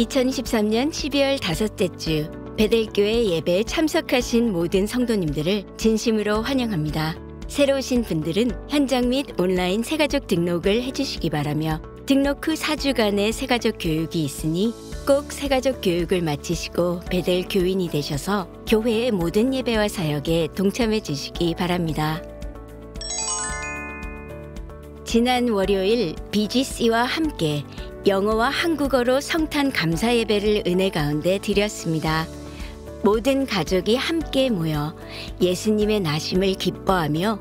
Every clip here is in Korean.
2023년 12월 다섯째 주 베델교회 예배에 참석하신 모든 성도님들을 진심으로 환영합니다. 새로 오신 분들은 현장 및 온라인 새가족 등록을 해주시기 바라며 등록 후 4주간의 새가족 교육이 있으니 꼭 새가족 교육을 마치시고 베델 교인이 되셔서 교회의 모든 예배와 사역에 동참해 주시기 바랍니다. 지난 월요일 BGC와 함께 영어와 한국어로 성탄 감사 예배를 은혜 가운데 드렸습니다. 모든 가족이 함께 모여 예수님의 나심을 기뻐하며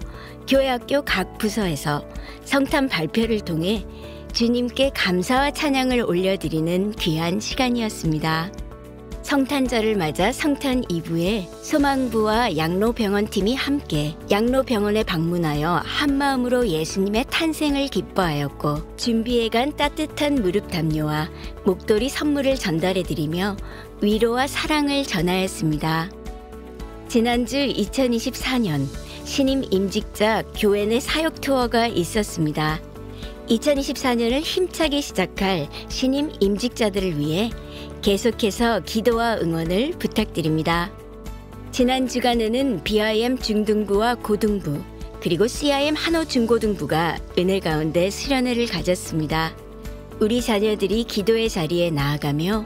교회 학교 각 부서에서 성탄 발표를 통해 주님께 감사와 찬양을 올려드리는 귀한 시간이었습니다. 성탄절을 맞아 성탄 2부에 소망부와 양로병원팀이 함께 양로병원에 방문하여 한마음으로 예수님의 탄생을 기뻐하였고 준비해간 따뜻한 무릎 담요와 목도리 선물을 전달해드리며 위로와 사랑을 전하였습니다. 지난주 2024년 신임 임직자 교회 내 사역 투어가 있었습니다. 2024년을 힘차게 시작할 신임 임직자들을 위해 계속해서 기도와 응원을 부탁드립니다. 지난 주간에는 BIM 중등부와 고등부 그리고 CIM 한호 중고등부가 은혜 가운데 수련회를 가졌습니다. 우리 자녀들이 기도의 자리에 나아가며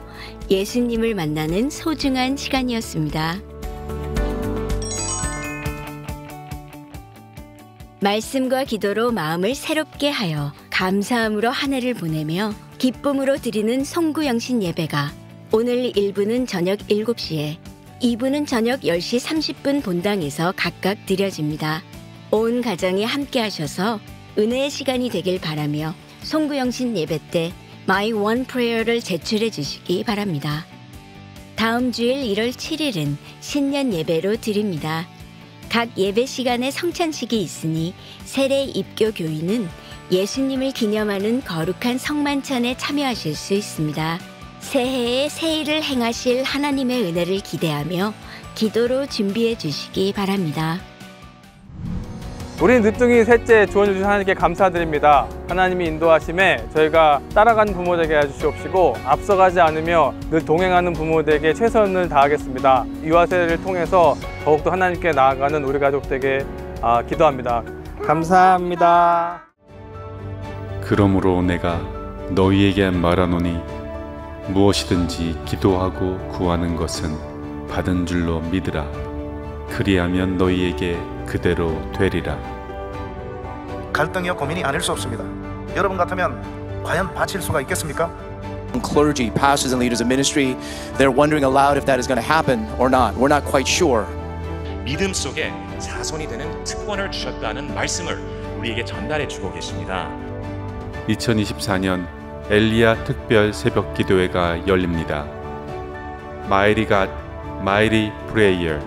예수님을 만나는 소중한 시간이었습니다. 말씀과 기도로 마음을 새롭게 하여 감사함으로 한 해를 보내며 기쁨으로 드리는 송구영신 예배가 오늘 1부는 저녁 7시에 2부는 저녁 10시 30분 본당에서 각각 드려집니다. 온 가정이 함께 하셔서 은혜의 시간이 되길 바라며 송구영신 예배 때 My One Prayer를 제출해 주시기 바랍니다. 다음 주일 1월 7일은 신년 예배로 드립니다. 각 예배 시간에 성찬식이 있으니 세례 입교 교인은 예수님을 기념하는 거룩한 성만찬에 참여하실 수 있습니다. 새해에 새 일을 행하실 하나님의 은혜를 기대하며 기도로 준비해 주시기 바랍니다. 우리 늦둥이 셋째 주원 주신 하나님께 감사드립니다. 하나님이 인도하심에 저희가 따라가는 부모 되게 해주시옵시고 앞서가지 않으며 늘 동행하는 부모들에게 최선을 다하겠습니다. 유아세를 통해서 더욱더 하나님께 나아가는 우리 가족 되게 아, 기도합니다. 감사합니다. 그러므로 내가 너희에게 말하노니 무엇이든지 기도하고 구하는 것은 받은 줄로 믿으라. 그리하면 너희에게 그대로 되리라. 갈등이와 고민이 아닐 수 없습니다. 여러분 같으면 과연 바칠 수가 있겠습니까? clergy, pastors, and leaders of ministry, they're wondering aloud if that is going to happen or not. We're not quite sure. 믿음 속에 자손이 되는 특권을 주셨다는 말씀을 우리에게 전달해 주고 계십니다. 2024년 엘리야 특별 새벽 기도회가 열립니다. 마이리 갓 마이리 프레이어